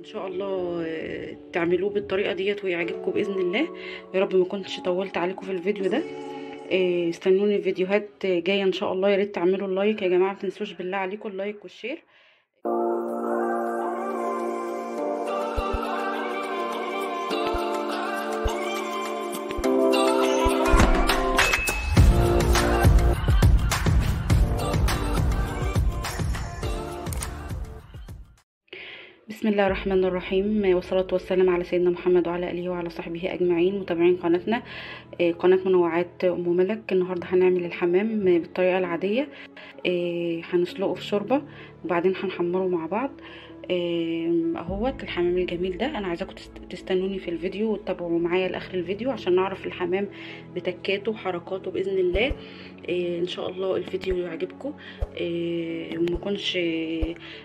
إن شاء الله آه، تعملوه بالطريقة ديت ويعجبكم بإذن الله. يا رب ما كنتش طولت عليكم في الفيديو ده. آه، استنوني فيديوهات جاية إن شاء الله. يا ريت تعملوا ال like يا جماعة ما تنسوش بالله عليكم ال like وال share. بسم الله الرحمن الرحيم. والصلاة والسلام على سيدنا محمد وعلى آله وعلى صحبه أجمعين. متابعين قناتنا آه، قناة منوعات أم ملك. النهاردة هنعمل الحمام بالطريقة العادية آه، هنسلقه في شوربة وبعدين هنحمره مع بعض. اهوت الحمام الجميل ده. أنا عايزاكم تست- تستنوني في الفيديو وتتابعوا معايا لآخر الفيديو عشان نعرف الحمام بتكاته وحركاته بإذن الله. آه، إن شاء الله الفيديو يعجبكم. آه، وما يكونش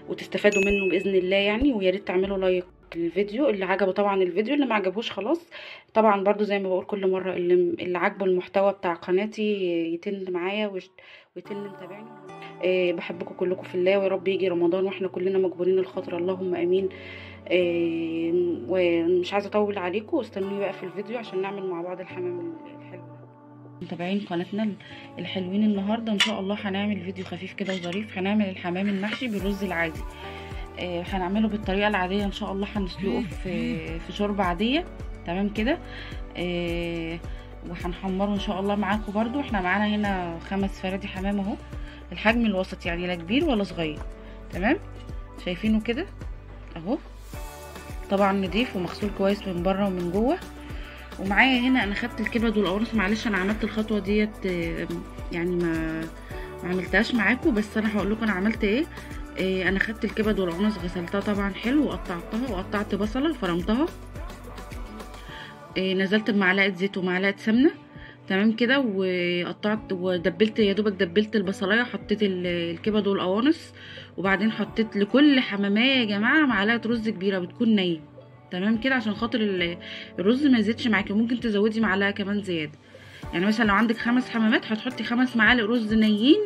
وتستفادوا منه بإذن الله يعني. ويا ريت تعملوا لايك. للفيديو اللي عجبه. طبعا الفيديو اللي ما عجبوش خلاص. طبعا برضو زي ما بقول كل مرة اللي اللي عاجبه المحتوى بتاع قناتي يتن معايا ويتن متابعني. آه، بحبكم كلكم في الله ويا رب يجي رمضان وإحنا كلنا مجبورين الخاطر اللهم آمين. آه، ومش عايزة أطول عليكم. واستنوني بقى في الفيديو عشان نعمل مع بعض الحمام متابعين قناتنا الحلوين النهارده. إن شاء الله هنعمل فيديو خفيف كده وظريف. هنعمل الحمام المحشي بالرز العادي. هنعمله بالطريقة العادية إن شاء الله هنسلقه في في شوربة عادية. تمام كده؟ آه، وهنحمره إن شاء الله معاكم برضو. إحنا معانا هنا خمس فرادي حمام أهو. الحجم الوسط يعني لا كبير ولا صغير. تمام؟ شايفينه كده؟ أهو. طبعا نضيف ومغسول كويس من بره ومن جوه. ومعايا هنا أنا خدت الكبد والقوانص معلش أنا عملت الخطوة ديت آه، يعني ما ما عملتهاش معاكم بس أنا هقول لكم أنا عملت إيه. إيه أنا خدت الكبد والقوانص غسلتها طبعا حلو وقطعتها وقطعت بصلة فرمتها إيه نزلت بمعلقة زيت ومعلقة سمنة تمام كده؟ وقطعت ودبلت يا دوبك دبلت البصلاية حطيت ال- الكبد والقوانص وبعدين حطيت لكل حمامية يا جماعة معلقة رز كبيرة بتكون نية. تمام كده؟ عشان خاطر ال- الرز ما يزيدش معاكي ممكن تزودي معلقة كمان زيادة. يعني مثلا لو عندك خمس حمامات هتحطي خمس معالق رز نيين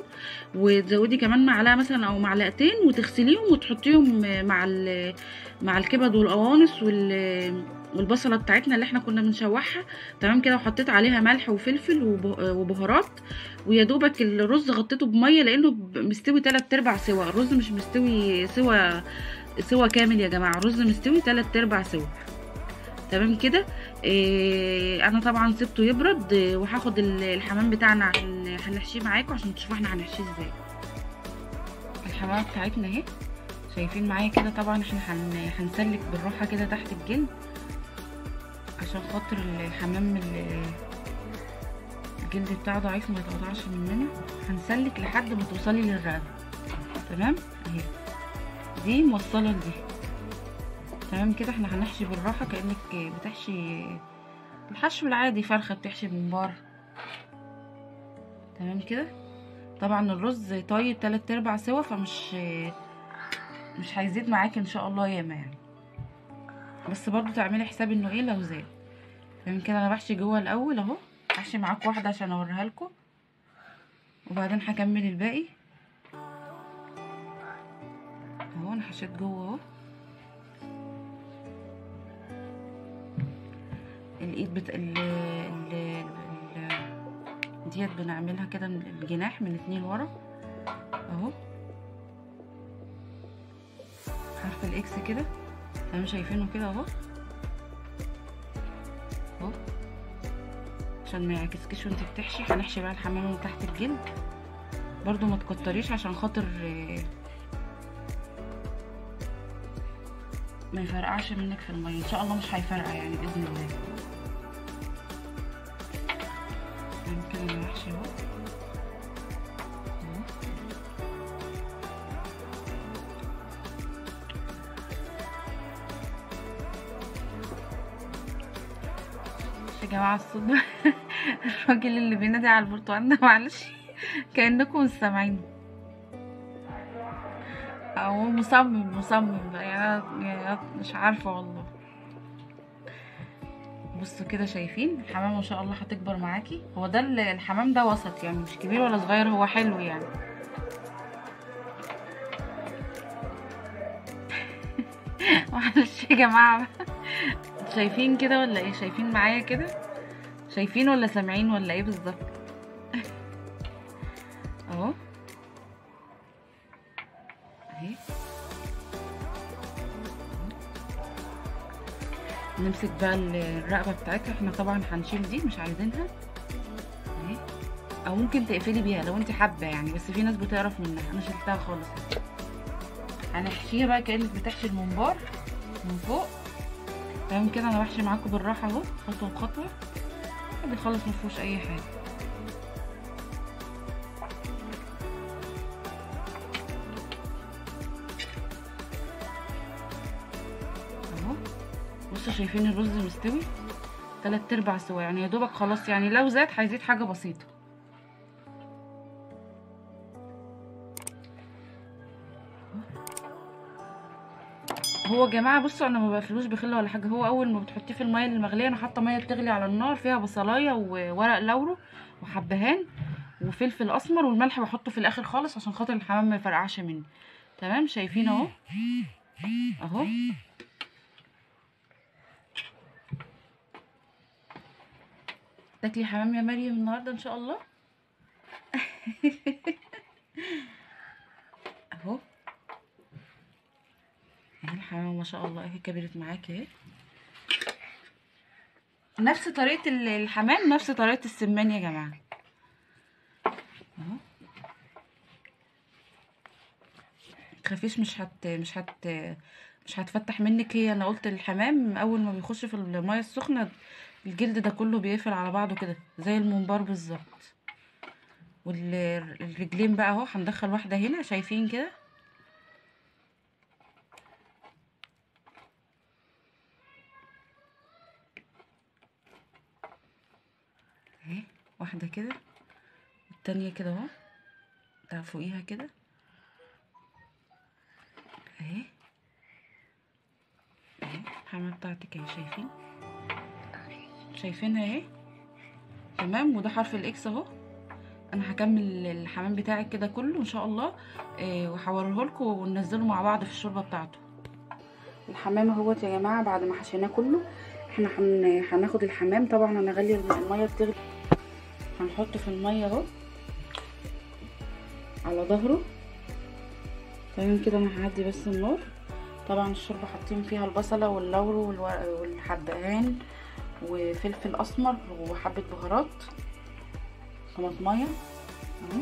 وتزودي كمان معلقة مثلا أو معلقتين وتغسليهم وتحطيهم مع مع الكبد والقوانص وال والبصلة بتاعتنا اللي إحنا كنا بنشوحها. تمام كده؟ وحطيت عليها ملح وفلفل وب- وبهارات ويا دوبك الرز غطيته بمية لأنه مستوي تلات أرباع سوا. الرز مش مستوي سوا سوا كامل يا جماعة. الرز مستوي تلات أرباع سوا. تمام كده؟ إيه أنا طبعا سبته يبرد إيه، وهاخد ال- الحمام بتاعنا هن- هنحشيه معاكم عشان تشوفوا إحنا هنحشيه إزاي. الحمامه بتاعتنا أهي. شايفين معايا كده طبعا إحنا هن... هنسلك بالراحة كده تحت الجلد. عشان خاطر الحمام ال- الجلد بتاعه ضعيف ما يتقطعش مننا هنسلك لحد ما توصلي للرقبة. تمام؟ أهي. دي موصلة لدي. تمام كده إحنا هنحشي بالراحة كأنك بتحشي الحشو العادي فرخة بتحشي بمبار تمام كده؟ طبعا الرز طايب تلات أرباع سوا فمش مش هيزيد معاكي إن شاء الله ياما يعني. بس برضو تعملي حساب إنه إيه لو زاد. تمام كده أنا بحشي جوه الأول أهو. هحشي معاكم واحدة عشان أوريها لكم. وبعدين هكمل الباقي. أهو أنا حشيت جوه أهو. الإيد بت... ال... ال... ال... ديت بنعملها كده من الجناح من اتنين ورا. أهو. حرف الإكس كده. تمام شايفينه كده أهو. أهو. عشان ما يعكسكيش وانت بتحشي هنحشي بقى الحمام من تحت الجلد. برضو ما تكتريش عشان خاطر ما يفرقعش منك في المية. إن شاء الله مش هيفرقع يعني بإذن الله. كده أنا بحشي أهو. يا جماعة الصوت ده الراجل اللي بينادي على البرتقال ده معلش. كأنكم مش سامعين هو مصمم مصمم بقى. يعني أنا مش عارفة والله. بصوا كده شايفين الحمام ما شاء الله هتكبر معاكي. هو ده ال- الحمام ده وسط يعني مش كبير ولا صغير هو حلو يعني. معلش يا جماعة. شايفين كده ولا إيه؟ شايفين معايا كده؟ شايفين ولا سامعين ولا إيه بالظبط؟ نمسك بقى الرقبة بتاعتها. إحنا طبعا هنشيل دي مش عايزينها. اهي. أو ممكن تقفلي بيها لو انت حابة يعني بس في ناس بتقرف منها. أنا شلتها خالص. هنحشيها بقى كأنك بتحشي الممبار من فوق. تمام كده أنا بحشي معاكم بالراحة أهو خطوة بخطوة. ادي خالص مفيهوش أي حاجة. شايفين الرز مستوي؟ تلات أرباع سوا يعني يا دوبك خلاص يعني لو زاد هيزيد حاجة بسيطة. هو يا جماعة بصوا أنا ما بقفلوش بخله ولا حاجة. هو أول ما بتحطيه في المية المغلية أنا حاطة مية بتغلي على النار فيها بصلاية وورق لورو وحبهان وفلفل أسمر والملح بحطه في الآخر خالص عشان خاطر الحمام ما يفرقعش مني. تمام؟ شايفين أهو؟ أهو. تاكلي حمام يا مريم النهارده إن شاء الله؟ أهو. أهي الحمامه ما شاء الله أهي كبرت معاكي أهي. نفس طريقة الحمام نفس طريقة السمان يا جماعة. أهو. مش هت مش هت مش هتفتح منك هي أنا قلت الحمام أول ما بيخش في المية السخنة الجلد ده كله بيقفل على بعضه كده زي الممبار بالظبط. والرجلين بقى اهو هندخل واحدة هنا شايفين كده؟ اهي واحدة كده التانية كده اهو ده فوقيها كده. اهي اهي الحمامه بتاعتك اهي شايفين؟ شايفينها اهي. تمام وده حرف الاكس اهو. أنا هكمل الحمام بتاعك كده كله إن شاء الله. آه وهوريه لكم وننزله مع بعض في الشوربة بتاعته. الحمام اهوت يا جماعة بعد ما حشيناه كله إحنا هن... هناخد الحمام. طبعا أنا غلي المية بتغلي. هنحطه في المية اهو. على ظهره. تمام كده أنا ههدي بس النار. طبعا الشوربة حاطين فيها البصلة واللورو والحبهان. وفلفل أسمر وحبة بهارات. طماطميه أهو.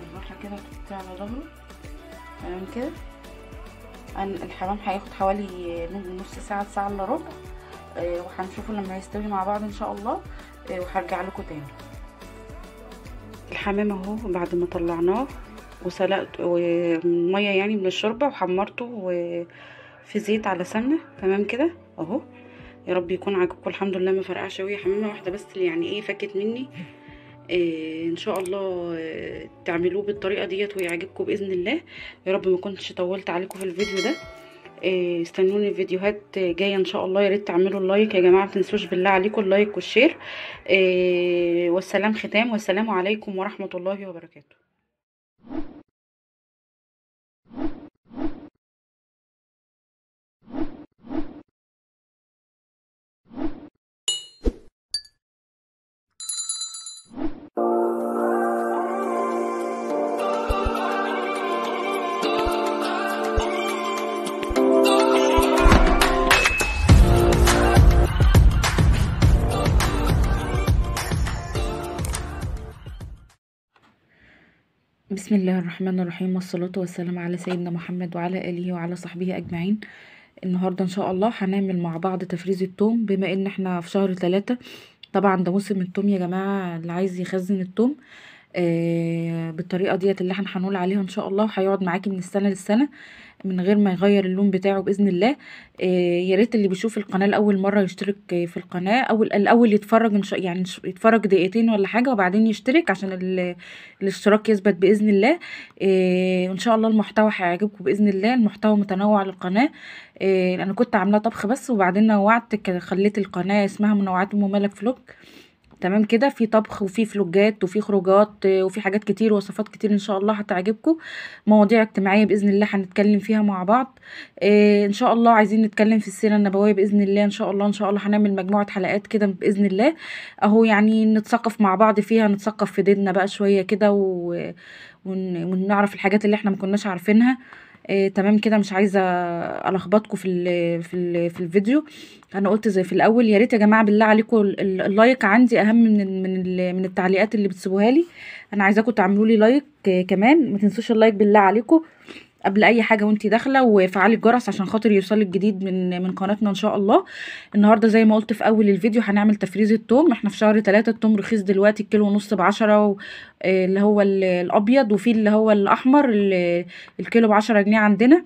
بالراحه كده تحطيه على ظهره. تمام كده. الحمام هياخد حوالي نص ساعة ساعه إلا ربع. آه وهنشوفه لما يستوي مع بعض إن شاء الله. آه وهرجع لكم تاني. الحمام أهو بعد ما طلعناه وسلقت ومية يعني من الشوربة وحمرته في زيت على سمنة. تمام كده؟ أهو. يا رب يكون عاجبكم. الحمد لله ما فرقعش قوي حمامة واحدة بس اللي يعني إيه فكت مني. إيه إن شاء الله إيه تعملوه بالطريقة ديت ويعجبكم بإذن الله. يا رب ما كنتش طولت عليكم في الفيديو ده. إيه استنوني الفيديوهات جاية إن شاء الله. يا ريت تعملوا ال like يا جماعة ما تنسوش بالله عليكم ال like وال share. إيه والسلام ختام. والسلام عليكم ورحمة الله وبركاته. بسم الله الرحمن الرحيم والصلاة والسلام على سيدنا محمد وعلى آله وعلى صحبه أجمعين. النهاردة إن شاء الله هنعمل مع بعض تفريز التوم. بما إن إحنا في شهر ثلاثة طبعا ده موسم التوم يا جماعة اللي عايز يخزن التوم. بالطريقة ديت اللي إحنا هنقول عليها إن شاء الله هيقعد معاكي من السنة للسنة من غير ما يغير اللون بتاعه بإذن الله. آه يا ريت اللي بيشوف القناة لأول مرة يشترك في القناة أو الأول يتفرج إن شاء يعني يتفرج دقيقتين ولا حاجة وبعدين يشترك عشان الاشتراك يثبت بإذن الله. آه ان شاء الله المحتوى هيعجبكم بإذن الله. المحتوى متنوع للقناة. آه أنا كنت عاملاه طبخ بس وبعدين نوعت خليت القناة اسمها منوعات ام فلوج تمام كده؟ في طبخ وفي فلوجات وفي خروجات آه، وفي حاجات كتير وصفات كتير إن شاء الله هتعجبكم. مواضيع اجتماعية بإذن الله هنتكلم فيها مع بعض. آه، إن شاء الله عايزين نتكلم في السيرة النبوية بإذن الله. إن شاء الله إن شاء الله هنعمل مجموعة حلقات كده بإذن الله. أهو يعني نتثقف مع بعض فيها نتثقف في ديننا بقى شوية كده و... ون... ونعرف الحاجات اللي إحنا ما كناش عارفينها. آه، تمام كده مش عايزة ألخبطكم في ال في ال في الفيديو. أنا قلت زي في الأول يا ريت يا جماعة بالله عليكم ال- ال- ال like عندي أهم من من من التعليقات اللي بتسيبوها لي. أنا عايزاكم تعملوا لي like كمان. ما تنسوش ال like بالله عليكم. قبل أي حاجة وانتي داخلة وفعلي الجرس عشان خاطر يوصلك جديد من من قناتنا إن شاء الله. النهارده زي ما قلت في أول الفيديو هنعمل تفريز التوم إحنا في شهر ثلاثة التوم رخيص دلوقتي الكيلو ونص بعشرة و- آه، اللي هو ال- الأبيض وفي اللي هو الأحمر ال- الكيلو بعشرة جنيه عندنا.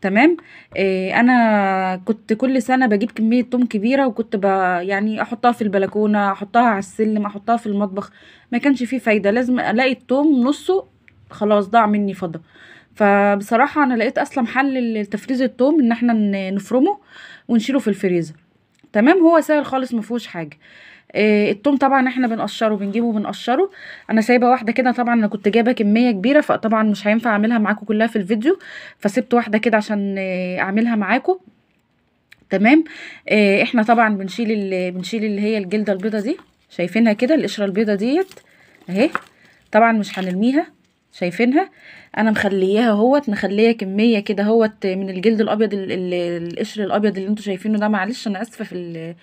تمام؟ آه أنا كنت كل سنة بجيب كمية توم كبيرة وكنت ب يعني أحطها في البلكونة أحطها على السلم أحطها في المطبخ. ما كانش فيه فايدة. لازم ألاقي التوم نصه خلاص ضاع مني فضة. فبصراحة أنا لقيت اسلم حل لتفريز التوم إن إحنا نفرمه ونشيله في الفريزر. تمام؟ هو سهل خالص ما فيهوش حاجة. آه، التوم طبعا إحنا بنقشره بنجيبه بنقشره أنا سايبة واحدة كده طبعا أنا كنت جايبة كمية كبيرة فطبعا مش هينفع أعملها معاكم كلها في الفيديو. فسبت واحدة كده عشان آه، أعملها معاكم تمام؟ آه، إحنا طبعا بنشيل بنشيل اللي هي الجلدة البيضة دي. شايفينها كده؟ القشرة البيضة ديت. أهي. طبعا مش هنرميها. شايفينها. أنا مخلياها اهوت مخلية كمية كده اهوت من الجلد الأبيض ال- ال- القشر الأبيض اللي أنتوا شايفينه ده. معلش أنا آسفة في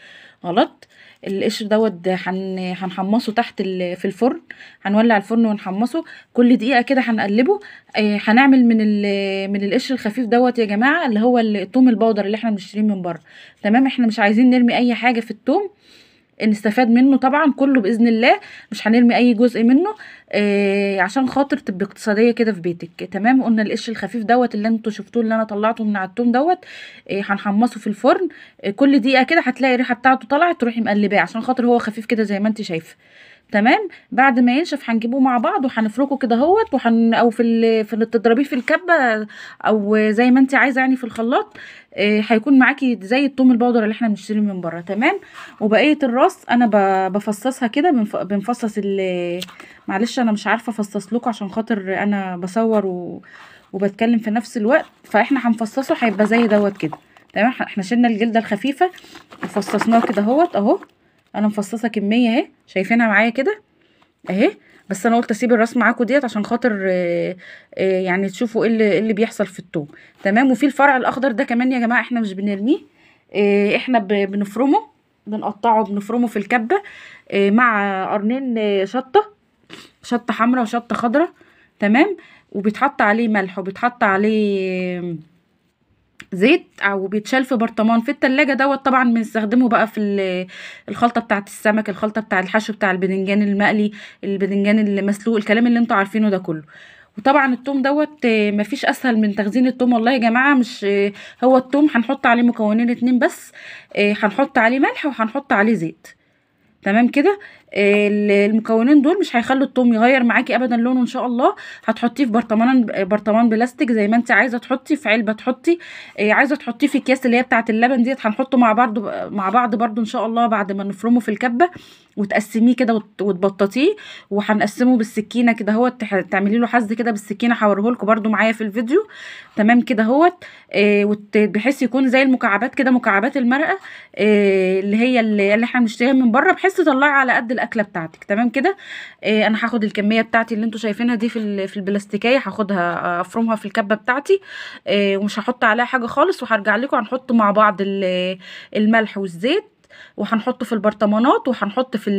الغلط القشر دوت هن هنحمصه تحت في الفرن. هنولع الفرن ونحمصه. كل دقيقة كده هنقلبه. آه، هنعمل من من القشر الخفيف دوت يا جماعة اللي هو الثوم البودر اللي إحنا بنشتريه من بره. تمام؟ إحنا مش عايزين نرمي أي حاجة في الثوم نستفاد منه طبعا كله بإذن الله. مش هنرمي أي جزء منه آه عشان خاطر تبقى اقتصادية كده في بيتك. تمام؟ قلنا القشر الخفيف دوت اللي أنتوا شفتوه اللي أنا طلعته من على التوم دوت آه هنحمصه في الفرن. آه كل دقيقة كده هتلاقي الريحة بتاعته طلعت تروحي مقلباه عشان خاطر هو خفيف كده زي ما انت شايفة. تمام؟ بعد ما ينشف هنجيبه مع بعض وهنفركه كده اهوت وهن أو في ال... في تضربيه في الكبة أو زي ما انت عايزة يعني في الخلاط. هيكون معاكي زي التوم البودر اللي إحنا بنشتريه من بره تمام؟ وبقية الراس أنا بفصصها كده بنف- بنفصص ال معلش أنا مش عارفة أفصص لكم عشان خاطر أنا بصور و... وبتكلم في نفس الوقت فإحنا هنفصصه هيبقى زي دوت كده تمام؟ إحنا شلنا الجلدة الخفيفة وفصصناه كده أهوت أهو أنا مفصصة كمية أهي شايفينها معايا كده؟ أهي. بس أنا قلت أسيب الراس معاكم ديت عشان خاطر آه، آه، يعني تشوفوا إيه اللي, إيه اللي بيحصل في التوم تمام؟ وفي الفرع الأخضر ده كمان يا جماعة إحنا مش بنرميه. آه، إحنا بنفرمه بنقطعه بنفرمه في الكبة مع قرنين شطة شطة حمراء وشطة خضراء. تمام؟ وبيتحط عليه ملح وبيتحط عليه زيت أو بيتشال في برطمان في التلاجة دوت طبعا بنستخدمه بقى في ال- الخلطة بتاعة السمك الخلطة بتاع الحشو بتاع البدنجان المقلي البدنجان المسلوق الكلام اللي أنتوا عارفينه ده كله. وطبعا التوم دوت مفيش أسهل من تخزين التوم والله يا جماعة مش هو التوم هنحط عليه مكونين اتنين بس آه، هنحط عليه ملح وهنحط عليه زيت. تمام كده؟ المكونين دول مش هيخلوا التوم يغير معاكي ابدا لونه إن شاء الله. هتحطيه في برطمان برطمان بلاستيك زي ما انت عايزة. تحطي في علبة تحطي آه، عايزة تحطيه في أكياس اللي هي بتاعة اللبن ديت هنحطه مع بعض مع بعض برضو إن شاء الله بعد ما نفرمه في الكبة وتقسميه كده وت- وتبططيه. وهنقسمه بالسكينة كده هو تعملي له حز كده بالسكينة هوريه لكم برضو معايا في الفيديو. تمام كده أهوت. آه، بحيث يكون زي المكعبات كده مكعبات المرقة آه، اللي هي اللي إحنا بنشتريها من بره بحيث تطلعي على قد الأكلة بتاعتك تمام كده؟ آه، أنا هاخد الكمية بتاعتي اللي أنتوا شايفينها دي في في البلاستيكية هاخدها أفرمها في الكبة بتاعتي آه، ومش هحط عليها حاجة خالص وهرجع لكم هنحط مع بعض ال- الملح والزيت وهنحطه في البرطمانات وهنحط في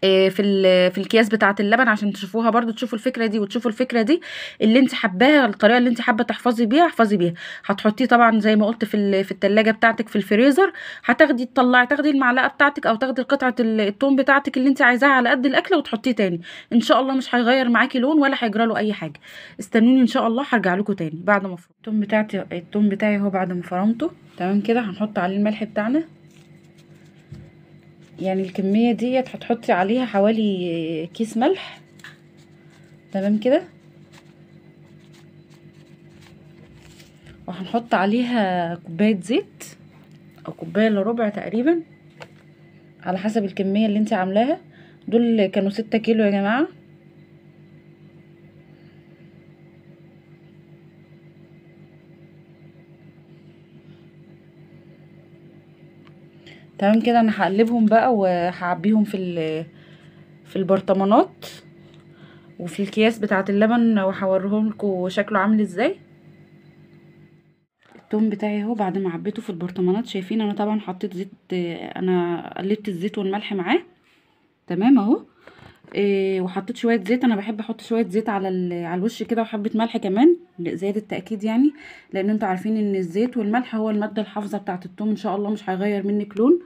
في ال- في الكياس بتاعة اللبن عشان تشوفوها برضو تشوفوا الفكرة دي وتشوفوا الفكرة دي. اللي انت حباها الطريقة اللي انت حابة تحفظي بيها احفظي بيها. هتحطيه طبعا زي ما قلت في في التلاجة بتاعتك في الفريزر. هتاخدي تطلعي تاخدي المعلقة بتاعتك أو تاخدي قطعة ال- التوم بتاعتك اللي انت عايزاها على قد الاكله وتحطيه تاني. إن شاء الله مش هيغير معاكي لون ولا هيجرى له أي حاجة. استنوني إن شاء الله هرجع لكم تاني بعد ما التوم بتاعتي التوم بتاعي أهو بعد ما فرمته. تمام كده؟ هنحط عليه الملح بتاعنا. يعني الكمية ديت هتحطي عليها حوالي كيس ملح. تمام كده؟ وهنحط عليها كوباية زيت أو كوباية إلا ربع تقريبا على حسب الكمية اللي انت عاملاها. دول كانوا ستة كيلو يا جماعة. تمام كده أنا هقلبهم بقى وهعبيهم في في البرطمانات وفي الكياس بتاعة اللبن وهوريهم لكم شكله عامل إزاي. التوم بتاعي أهو بعد ما عبيته في البرطمانات شايفين أنا طبعا حطيت زيت أنا قلبت الزيت والملح معاه. تمام أهو. إيه وحطيت شوية زيت. أنا بحب أحط شوية زيت على على الوش كده وحبة ملح كمان زياده تأكيد يعني لأن أنتوا عارفين إن الزيت والملح هو المادة الحافظة بتاعة التوم. إن شاء الله مش هيغير منك لون.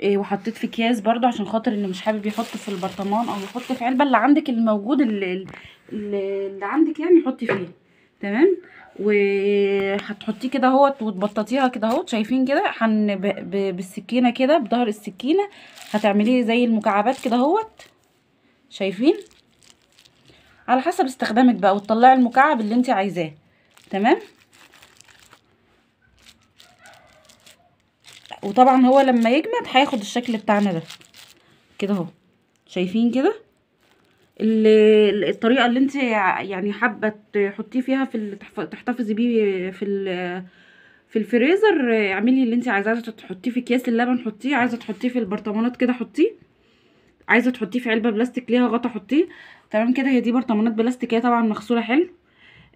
إيه وحطيت في أكياس برده عشان خاطر اللي مش حابب يحط في البرطمان أو يحط في علبة. اللي عندك الموجود اللي, اللي عندك يعني حطي فيه. تمام؟ وهتحطيه كده أهوت وتبططيها كده أهوت. شايفين كده؟ حن بالسكينة كده بظهر السكينة. هتعمليه زي المكعبات كده أهوت. شايفين؟ على حسب استخدامك بقى وتطلعي المكعب اللي انت عايزاه. تمام؟ وطبعا هو لما يجمد هياخد الشكل بتاعنا ده. كده اهو. شايفين كده؟ الطريقة اللي انت يعني حابة تحطيه فيها في تحتفظي بيه في في الفريزر اعملي اللي انت عايزاه. تحطيه في اكياس اللبن حطيه. عايزة تحطيه في البرطمانات كده حطيه. عايزة تحطيه في علبة بلاستيك ليها غطا حطيه. تمام كده هي دي برطمانات بلاستيكية طبعا مغسولة حلو.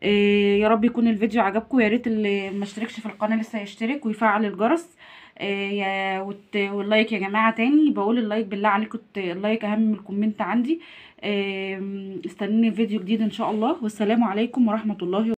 إيه يا رب يكون الفيديو عجبكم. يا ريت اللي ما اشتركش في القناة لسه يشترك ويفعل الجرس. إيه وال like يا جماعة تاني. بقول ال like بالله عليكم ال like أهم من ال comment عندي. إيه استنوني فيديو جديد إن شاء الله. والسلام عليكم ورحمة الله